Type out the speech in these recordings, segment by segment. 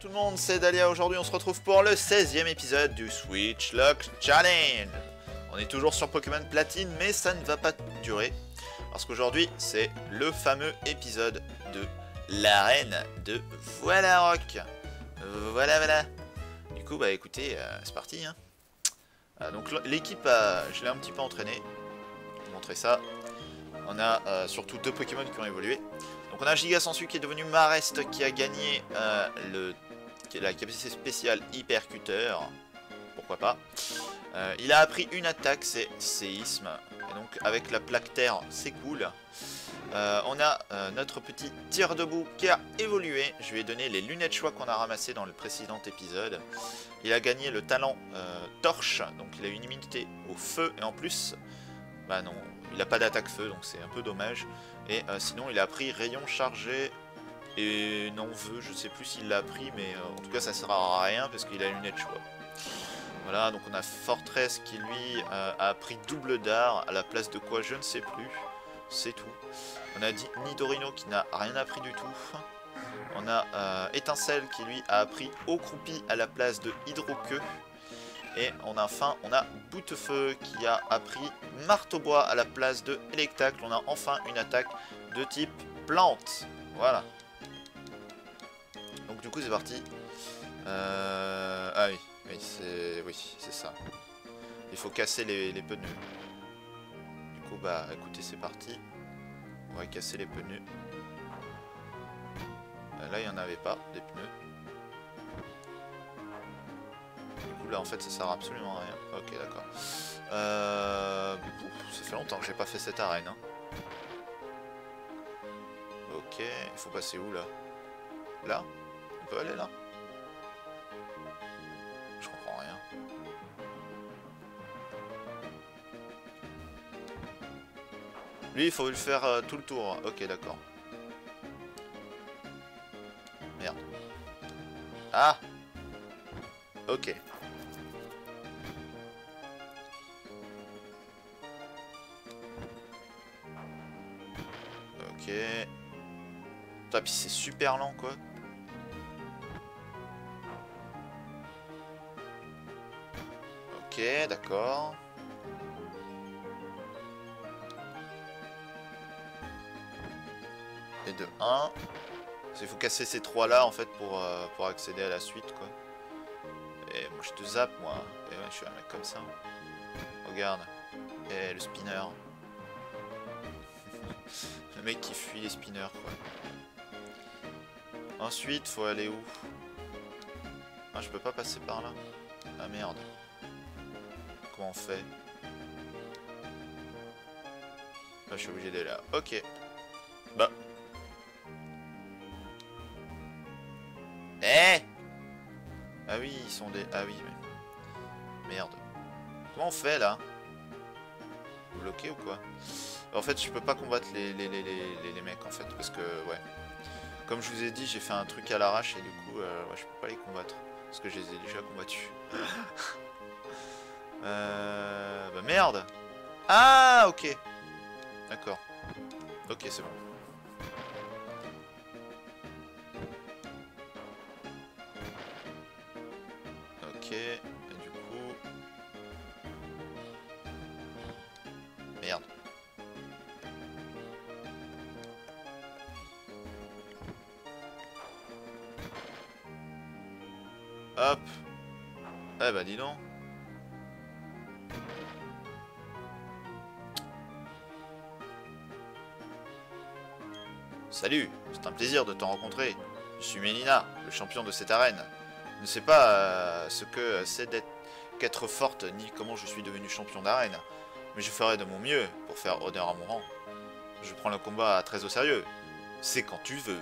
tout le monde, c'est Dalia. Aujourd'hui, on se retrouve pour le 16e épisode du Switch Lock Challenge. On est toujours sur Pokémon Platine, mais ça ne va pas durer. Parce qu'aujourd'hui, c'est le fameux épisode de l'arène de Voilà Rock. Voilà, voilà. Du coup, bah écoutez, euh, c'est parti. Hein. Euh, donc l'équipe, je l'ai un petit peu entraîné. Je vais vous montrer ça. On a euh, surtout deux Pokémon qui ont évolué. Donc on a Giga Sensu qui est devenu Marest qui a gagné le, la capacité spéciale Hypercuteur. Pourquoi pas. Euh, il a appris une attaque, c'est Séisme. Et donc avec la plaque terre, c'est cool. Euh, on a notre petit tir debout qui a évolué. Je lui ai donné les lunettes choix qu'on a ramassées dans le précédent épisode. Il a gagné le talent torche, donc il a une immunité au feu. Et en plus, bah non, il n'a pas d'attaque feu, donc c'est un peu dommage. Et euh, sinon, il a pris rayon chargé et non veut, je sais plus s'il l'a pris, mais euh, en tout cas, ça sert à rien parce qu'il a une lunette choix. Voilà, donc on a Fortress qui lui euh, a pris double dard à la place de quoi je ne sais plus. C'est tout. On a dit Nidorino qui n'a rien appris du tout. On a Étincelle qui lui a appris Eau Croupi à la place de Hydroqueux. Et on a enfin, on a Boutefeu qui a appris Marteau-Bois à la place de Electacle. On a enfin une attaque de type plante. Voilà. Du coup c'est parti. Euh... Ah oui, oui c'est oui, ça. Il faut casser les, les, pneus. Du coup bah écoutez c'est parti. On va casser les pneus. Là il n'y en avait pas des pneus. là en fait ça sert absolument à rien. Ok d'accord. Euh... Ça fait longtemps que j'ai pas fait cette arène. Hein. Ok, il faut passer où là? Là? Peut aller là Je comprends rien. Lui il faut le faire euh, tout le tour. Ok d'accord. Merde. Ah Ok. Ok. puis c'est super lent, quoi. Ok, d'accord. Et de 1. Il faut casser ces trois là en fait pour, euh, pour accéder à la suite quoi. Et moi je te zappe moi. Et ouais je suis un mec comme ça. Regarde. Et le spinner. Le mec qui fuit les spinners, quoi. Ensuite, faut aller où? Ah, je peux pas passer par là. Ah merde. Comment on fait je suis obligé d'aller là. Ok. Bah. Eh Ah oui, ils sont des... Ah oui, mais... Merde. Comment on fait, là? Bloqué ou quoi? En fait, je peux pas combattre les, les, les, les, mecs, en fait, parce que, ouais. Comme je vous ai dit, j'ai fait un truc à l'arrache, et du coup, euh, je peux pas les combattre. Parce que je les ai déjà combattus. euh... Bah merde Ah, ok D'accord. Ok, c'est bon. Un plaisir de te rencontrer. Je suis Mélina, le champion de cette arène. Je ne sais pas euh, ce que c'est d'être qu'être forte, ni comment je suis devenu champion d'arène. Mais je ferai de mon mieux pour faire honneur à mon rang. Je prends le combat très au sérieux. C'est quand tu veux.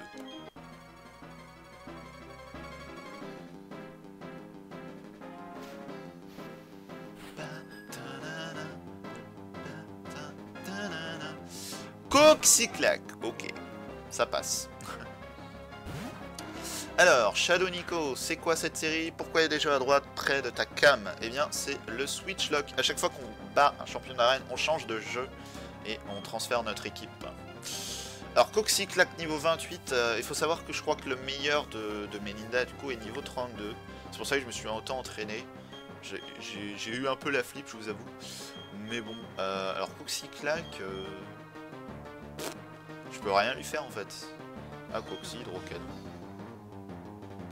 Coxiclac, ok, ça passe. Alors, Shadow Nico, c'est quoi cette série? Pourquoi il est déjà à droite, près de ta cam? Eh bien, c'est le Switch Lock. À chaque fois qu'on bat un champion d'arène, on change de jeu et on transfère notre équipe. Alors Coxyclac niveau 28, euh, il faut savoir que je crois que le meilleur de, Melinda du coup est niveau 32. C'est pour ça que je me suis autant entraîné. J'ai eu un peu la flip, je vous avoue. Mais bon, euh, alors Coxyclac, euh, je peux rien lui faire en fait. Ah Coxy, hydrocanon.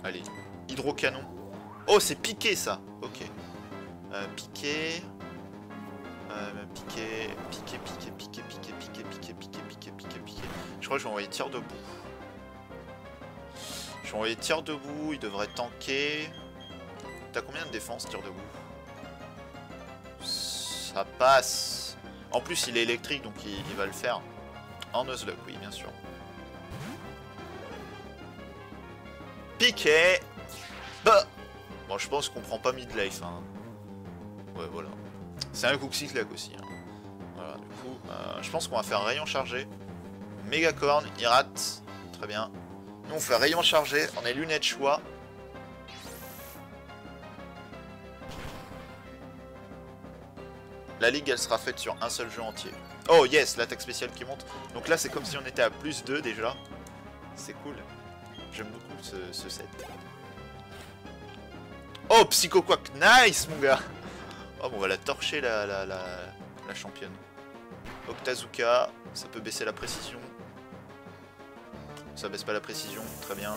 Allez, hydrocanon. Oh c'est piqué ça Ok. Euh, piqué. Euh, piqué, piqué, piqué, piqué, piqué, piqué, piqué, piqué, piqué, piqué. Je crois que je vais envoyer tir debout. Je vais envoyer tir debout, il devrait tanker. T'as combien de défense tir debout Ça passe. En plus il est électrique donc il, il va le faire. En Nuzlocke, oui bien sûr. Piqué Bah Bon je pense qu'on prend pas mid-life hein. Ouais voilà. C'est un Cookcyclac aussi. Hein. Voilà, du coup, euh, je pense qu'on va faire un rayon chargé. Méga corne, il rate. Très bien. Nous, on fait rayon chargé. On est lunettes choix. La ligue, elle sera faite sur un seul jeu entier. Oh yes, l'attaque spéciale qui monte. Donc là, c'est comme si on était à plus 2 déjà. C'est cool. J'aime beaucoup ce, set. Oh, Psycho Quack, nice mon gars Oh, bon, on va la torcher la, la, la, la championne. Octazuka, ça peut baisser la précision. Ça baisse pas la précision, très bien.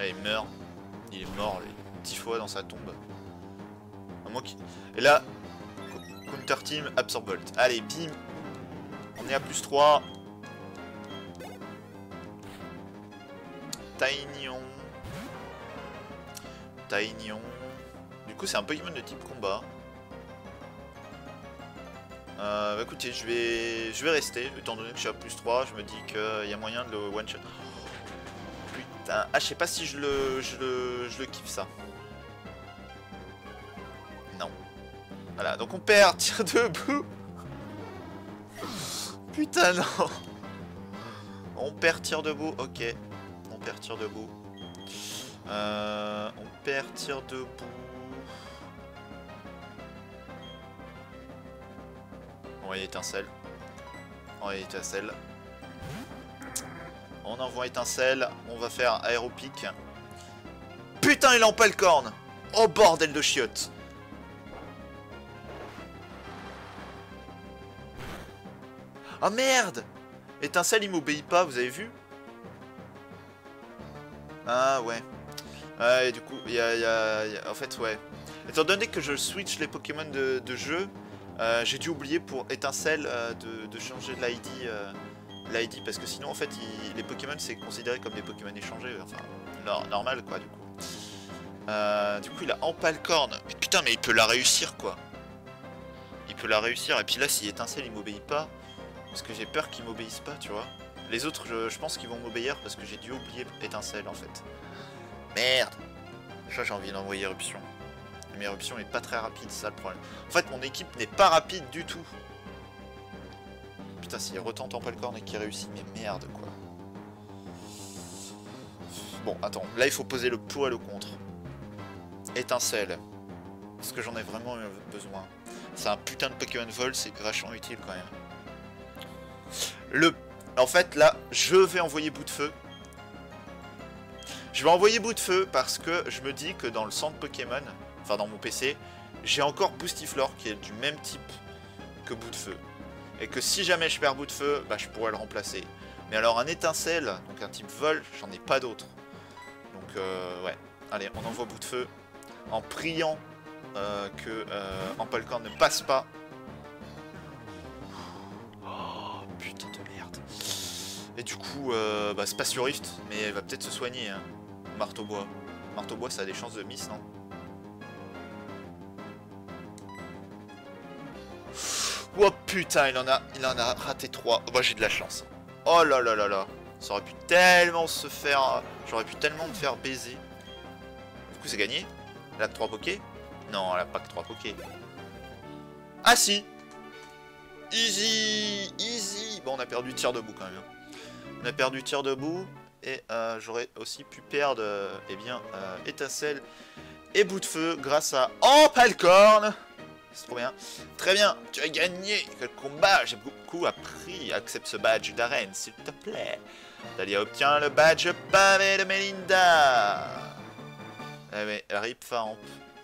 Allez, il meurt. Il est mort, lui. 10 fois dans sa tombe. Un moi qui... Et là, Counter Team, Absorb Bolt. Allez, bim On est à plus 3. Taignon. Taignon. Du coup, c'est un Pokémon de type combat. Euh, bah écoutez, je vais, je vais rester, étant donné que je suis à plus 3, je me dis qu'il y a moyen de le one-shot. putain, ah je sais pas si je le, je le, je le kiffe ça. Non. Voilà, donc on perd, tire debout. Putain non. On perd tir debout, ok. On perd tir debout. Euh, on perd tir debout. envoie étincelle. Envoie étincelle. On envoie étincelle. On va faire aéropique. Putain, il pas le corne Oh bordel de chiottes Ah merde Étincelle, il m'obéit pas, vous avez vu? Ah ouais. Ouais, du coup, il y, a, En fait, ouais. Étant donné que je switch les Pokémon de, jeu, euh, j'ai dû oublier pour étincelle euh, de, changer l'ID euh, l'ID parce que sinon en fait les Pokémon c'est considéré comme des Pokémon échangés enfin normal quoi du coup. Du coup il a Empalcorn. Putain mais il peut la réussir quoi. Il peut la réussir. Et puis là si étincelle il m'obéit pas. Parce que j'ai peur qu'il m'obéisse pas tu vois les autres je, pense qu'ils vont m'obéir parce que j'ai dû oublier étincelle en fait merde je j'ai envie d'envoyer éruption mais éruption est pas très rapide, c'est ça le problème. En fait, mon équipe n'est pas rapide du tout. Putain, s'il retente en corne et qu'il réussit, mais merde, quoi. Bon, attends, là, il faut poser le pour et le contre. Étincelle. Est-ce que j'en ai vraiment besoin C'est un putain de Pokémon Vol, c'est vachement utile, quand même. Le... En fait, là, je vais envoyer bout de feu. Je vais envoyer bout de feu parce que je me dis que dans le centre Pokémon, enfin dans mon PC, j'ai encore Boostiflore qui est du même type que Bout de Feu. Et que si jamais je perds Bout de Feu, bah, je pourrais le remplacer. Mais alors un étincelle, donc un type vol, j'en ai pas d'autre. Donc euh, ouais, allez, on envoie Bout de Feu en priant euh, que euh, ne passe pas. Et du coup, euh, bah, Spatio Rift, mais elle va peut-être se soigner. Hein. Marteau bois. Marteau bois, ça a des chances de miss, non? Oh putain, il en a, il en a raté 3. Moi j'ai de la chance. Oh là là là là. Ça aurait pu tellement se faire... J'aurais pu tellement me faire baiser. Du coup c'est gagné. Elle a 3 pokés Non, elle a pas que 3 pokés. Ah si Easy Easy Bon, on a perdu tir debout quand même. On a perdu tir debout. Et euh, j'aurais aussi pu perdre, eh bien, euh, étincelle et bout de feu grâce à Ampalcorn c'est trop bien. Très bien, tu as gagné Quel combat J'ai beaucoup appris. Accepte ce badge d'arène, s'il te plaît. Dalia obtient le badge pavé de Melinda. Eh mais, rip Faramp.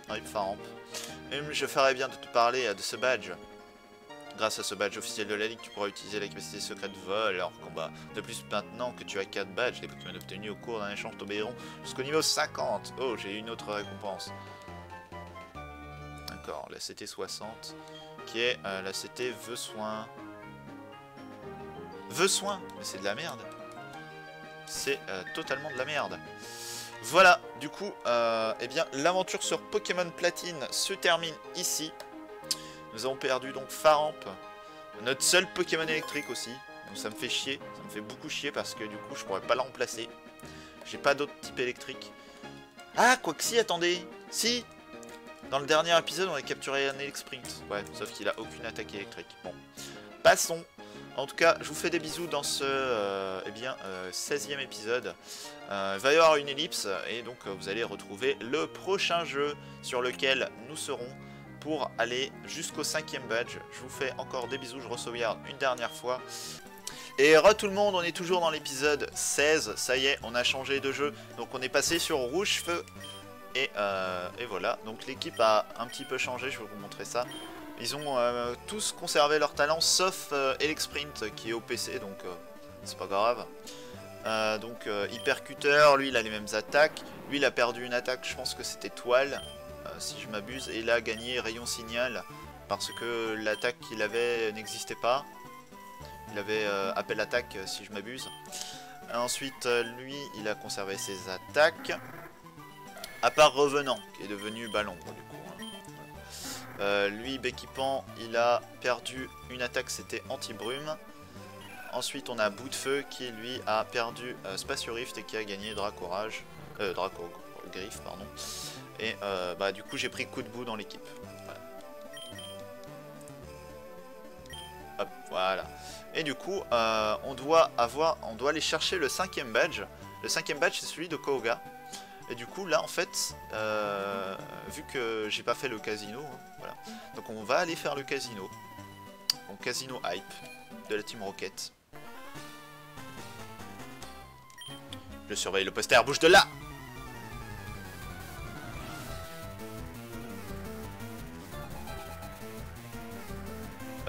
Rip. Hum, je ferais bien de te parler euh, de ce badge. Grâce à ce badge officiel de la Ligue, tu pourras utiliser la capacité secrète vol en combat. De plus, maintenant que tu as 4 badges, les Pokémon obtenus au cours d'un échange t'obéiront jusqu'au niveau 50. Oh, j'ai une autre récompense. D'accord, la CT 60, qui est euh, la CT Veux Soin. Veux Soin Mais c'est de la merde. C'est euh, totalement de la merde. Voilà, du coup, euh, eh bien, l'aventure sur Pokémon Platine se termine ici. Nous avons perdu donc Faramp, notre seul Pokémon électrique aussi. Donc ça me fait chier, ça me fait beaucoup chier parce que du coup je pourrais pas le remplacer. J'ai pas d'autre type électrique. Ah, quoi que si, attendez Si Dans le dernier épisode, on a capturé un Sprint. Ouais, sauf qu'il a aucune attaque électrique. Bon, passons. En tout cas, je vous fais des bisous dans ce euh, eh bien, 16e euh, épisode. Euh, il va y avoir une ellipse et donc vous allez retrouver le prochain jeu sur lequel nous serons pour aller jusqu'au cinquième badge. Je vous fais encore des bisous, je re-sauvegarde une dernière fois. Et re tout le monde, on est toujours dans l'épisode 16, ça y est, on a changé de jeu. Donc on est passé sur Rouge Feu. Et, et voilà, donc l'équipe a un petit peu changé, je vais vous montrer ça. Ils ont euh, tous conservé leur talent, sauf euh, Sprint qui est au PC, donc euh, c'est pas grave. Euh, donc Hypercutter, lui il a les mêmes attaques. Lui il a perdu une attaque, je pense que c'était Toile, si je m'abuse. Et il a gagné Rayon Signal, parce que l'attaque qu'il avait n'existait pas. Il avait Appel Attaque, si je m'abuse. Ensuite, lui, il a conservé ses attaques. À part Revenant, qui est devenu Ballon, du coup. Euh, lui, Béquipant, il a perdu une attaque, c'était anti-brume. Ensuite, on a Bout de Feu qui, lui, a perdu euh, Spatio Rift et qui a gagné Dracorage. Euh, Draco Griffe, pardon. Et euh, bah, du coup, j'ai pris Coup de Bout dans l'équipe. Voilà. Et du coup, on doit avoir, on doit aller chercher le cinquième badge. Le cinquième badge, c'est celui de Koga. Et du coup, là, en fait, euh, vu que j'ai pas fait le casino, hein, voilà. Donc on va aller faire le casino. Donc casino hype de la Team Rocket. Je surveille le poster, bouge de là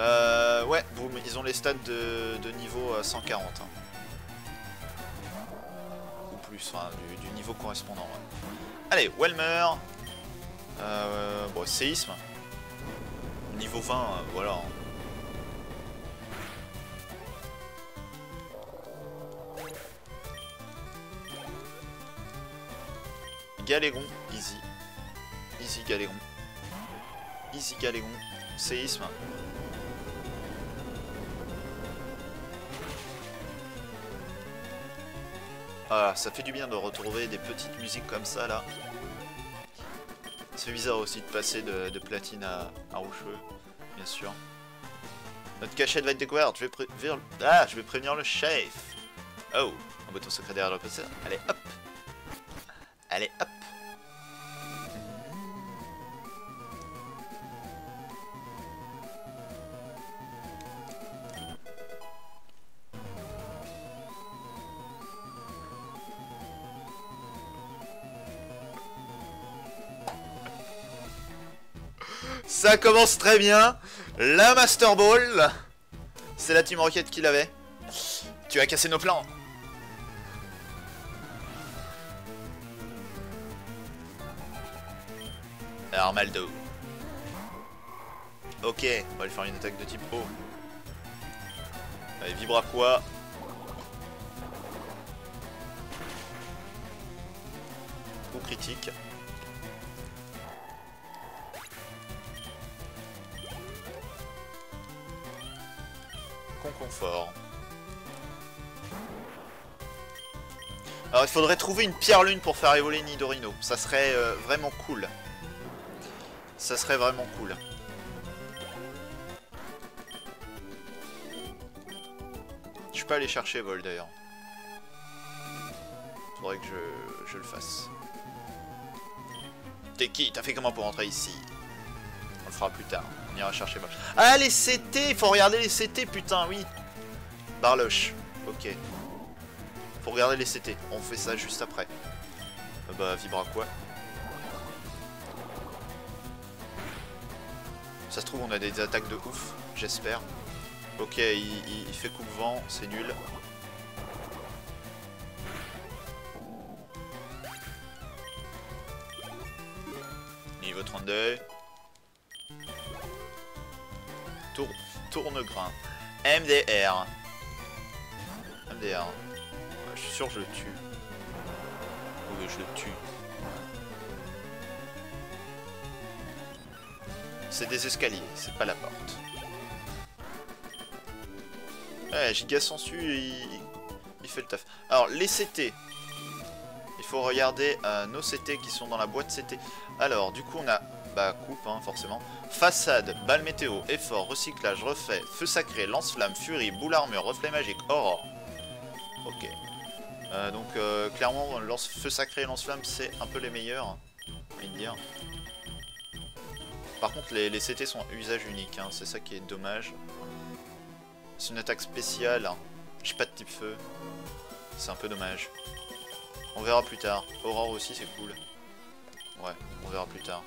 Euh, ouais, boum, ils ont les stats de, niveau 140. Hein du, niveau correspondant. Allez, Welmer. Euh, bon, séisme. Niveau 20, euh, voilà. Galégon, easy. Easy Galégon. Easy Galégon. Séisme. Ah, ça fait du bien de retrouver des petites musiques comme ça, là. C'est bizarre aussi de passer de, platine à, à bien sûr. Notre cachette va être découverte. Je vais, ah, je vais prévenir le chef. Oh, un bouton secret derrière le PC. Allez, hop. Allez, hop. Ça commence très bien. La Master Ball. C'est la Team Rocket qui l'avait. Tu as cassé nos plans. Armaldo. Ok, on va lui faire une attaque de type O. Allez, vibra quoi? Ou critique. Confort. Alors il faudrait trouver une pierre lune pour faire évoluer Nidorino. Ça serait euh, vraiment cool. Ça serait vraiment cool. Je suis pas allé chercher Vol d'ailleurs. Faudrait que je, je le fasse. T'es qui? T'as fait comment pour rentrer ici? On le fera plus tard. On ira chercher Barloche. Ah, les CT faut regarder les CT, putain, oui Barloche. Ok. Faut regarder les CT. On fait ça juste après. Euh, bah, Vibra quoi? Ça se trouve, on a des attaques de ouf, j'espère. Ok, il, il fait coupe-vent, c'est nul. Niveau 32. Tour, tourne-grain. MDR. Je suis sûr que je le tue. Oui, je le tue. C'est des escaliers, c'est pas la porte. Ouais, Giga Sensu, il... il fait le taf. Alors, les CT. Il faut regarder euh, nos CT qui sont dans la boîte CT. Alors, du coup, on a... Bah, coupe, hein, forcément. Façade, balle météo, effort, recyclage, refait, feu sacré, lance-flamme, furie, boule armure, reflet magique, aurore. Euh, donc euh, clairement, lance feu sacré et lance-flamme, c'est un peu les meilleurs, envie de dire. Par contre, les, CT sont à usage unique, hein, c'est ça qui est dommage. C'est une attaque spéciale, hein. j'ai pas de type feu, c'est un peu dommage. On verra plus tard. Aurore aussi, c'est cool. Ouais, on verra plus tard.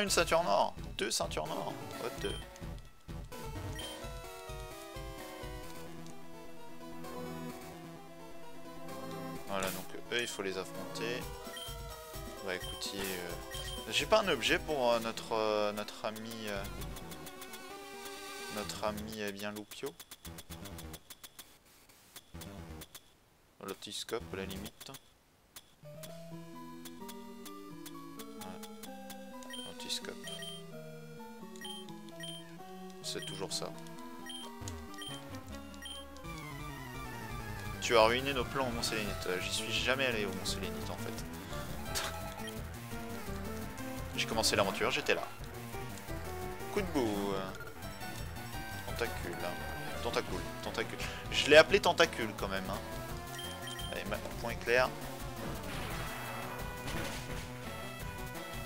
Une ceinture noire. Deux ceintures noires. Oh, deux. Voilà, donc eux, il faut les affronter. Bah écoutez, euh, j'ai pas un objet pour euh, notre, euh, notre ami... notre ami bien Loupio. L'otiscope à la limite. C'est toujours ça. Tu as ruiné nos plans au Mont Sélénite. J'y suis jamais allé au Mont Sélénite en fait. J'ai commencé l'aventure, j'étais là. Coup de boue. Tentacule. Tentacule. Tentacule. Je l'ai appelé tentacule quand même. Hein. Allez, point clair.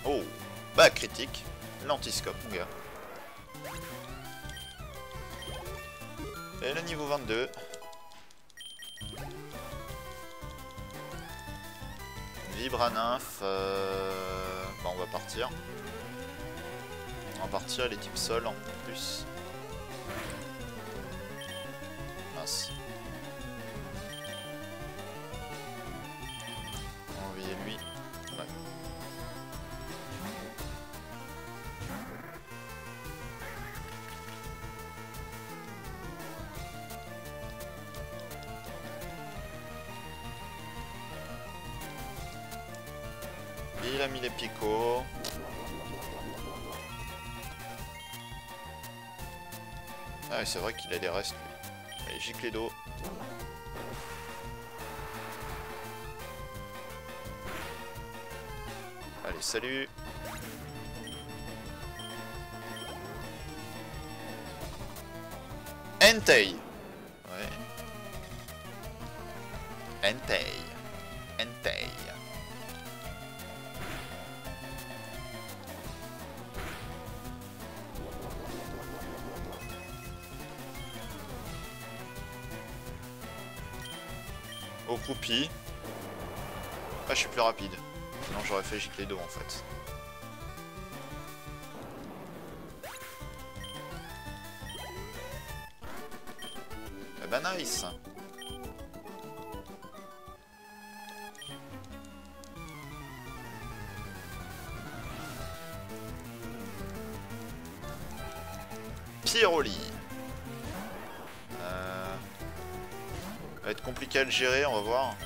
Oh Bah, critique. L'antiscope, mon gars. Et le niveau 22. Vibra nymph. Euh... Bah, on va partir. On va partir, les types sol en plus. Il a mis les picots. Ah c'est vrai qu'il a des restes. Allez, gicle d'eau. Allez, salut Entei Ouais. Entei. Au croupi. Ah, je suis plus rapide. Non, j'aurais fait gicler d'eau en fait. Eh ben nice Pyroli gérer, on va voir.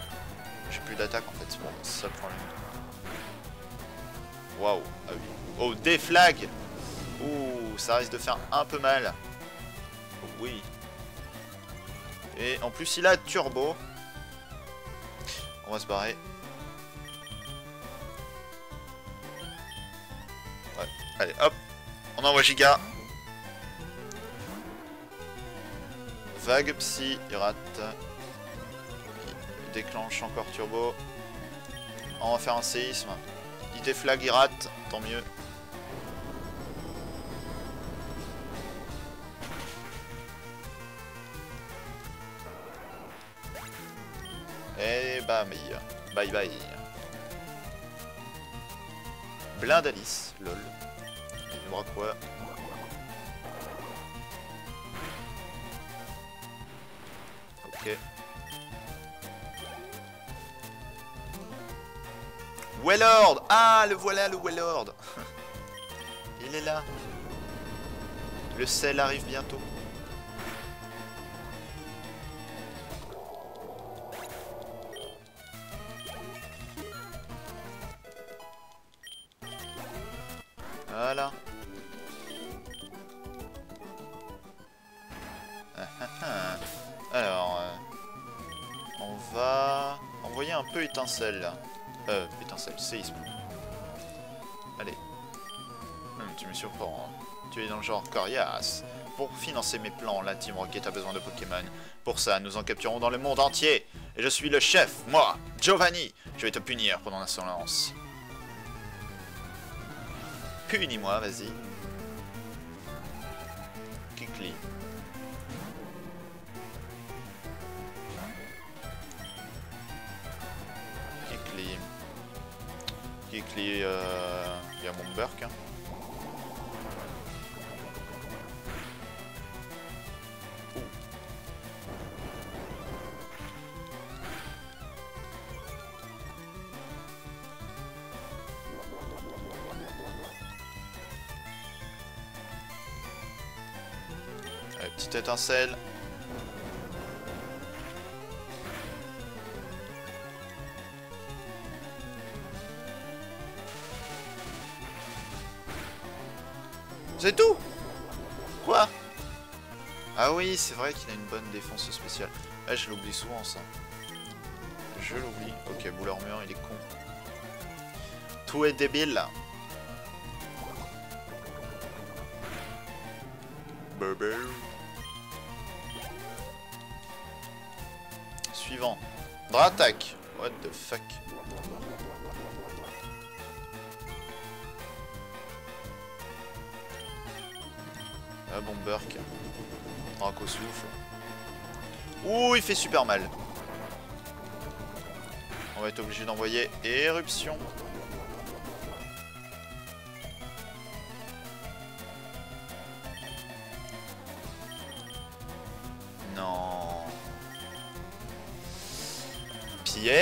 J'ai plus d'attaque en fait, c'est ça le problème. Waouh, ah oui. Oh, des flags Ouh, ça risque de faire un peu mal. oui. Et en plus, il a turbo. On va se barrer. Ouais, allez, hop. On envoie Giga. Vague psy, il rate déclenche encore turbo. On va faire un séisme. Il déflag, il tant mieux. Et bam, bye bye. Blind Alice, lol. Il me quoi? Ok. Wellord Ah, le voilà, le Wellord Il est là. Le sel arrive bientôt. Voilà. Alors, euh, on va envoyer un peu étincelle là. Euh, putain, c'est le séisme. Allez. Hum, tu me surprends. Tu es dans le genre coriace. Pour financer mes plans, la Team Rocket a besoin de Pokémon. Pour ça, nous en capturons dans le monde entier. Et je suis le chef, moi, Giovanni. Je vais te punir pendant l'insolence. Punis-moi, vas-y. Petite étincelle. C'est tout Quoi? Ah oui, c'est vrai qu'il a une bonne défense spéciale. Ah, je l'oublie souvent, ça. Je l'oublie. Ok, bouleur mur, il est con. Tout est débile. Suivant. Dratak. What the fuck Ah bon, Burk. Drac au souffle. Ouh, il fait super mal. On va être obligé d'envoyer éruption.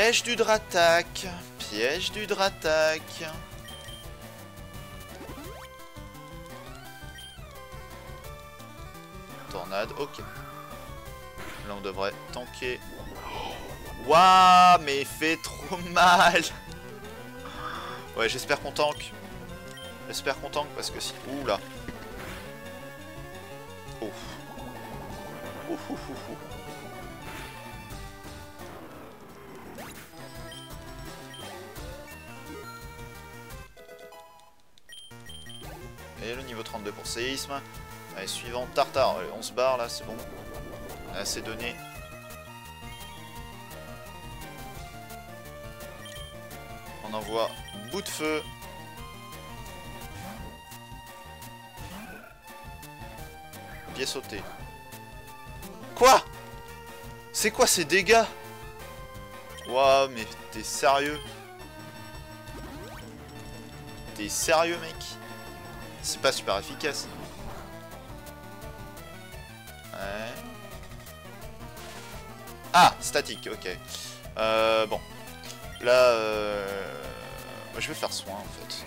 Piège du Dratak. Piège du Dratak. ok. Là, on devrait tanker. Waouh, mais il fait trop mal Ouais, j'espère qu'on tank. J'espère qu'on tank parce que si... Ouh là. Ouf. Ouf, ouf, ouf, Et séisme. Allez, suivant, Tartare. on se barre là, c'est bon. On a assez donné. On envoie bout de feu. Pied sauté. Quoi? C'est quoi ces dégâts? Waouh, mais t'es sérieux? T'es sérieux, mec? C'est pas super efficace. Ah, statique, ok. Euh, bon. Là, euh... je vais faire soin, en fait.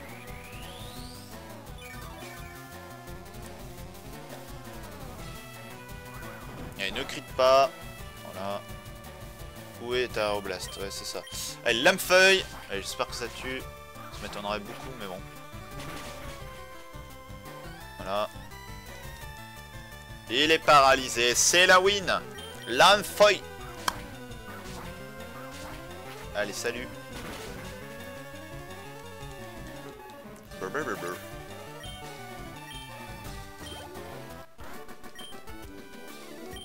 Il ne crie pas. Voilà. Où est ta Oblast Ouais, c'est ça. Allez, lame-feuille. Allez, j'espère que ça tue. Ça m'étonnerait beaucoup, mais bon. Il est paralysé. C'est la win. Lame-feuille. Allez, salut.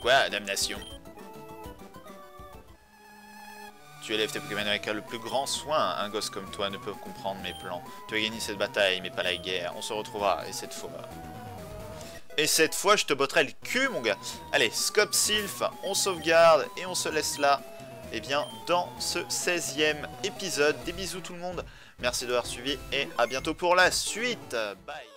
Quoi, damnation? Tu élèves tes Pokémon avec le plus grand soin. Un gosse comme toi ne peut comprendre mes plans. Tu as gagné cette bataille, mais pas la guerre. On se retrouvera, et cette fois... Et cette fois, je te botterai le cul, mon gars. Allez, Scope Sylph, on sauvegarde, et on se laisse là eh bien, dans ce 16e épisode. Des bisous tout le monde, merci d'avoir suivi et à bientôt pour la suite. Bye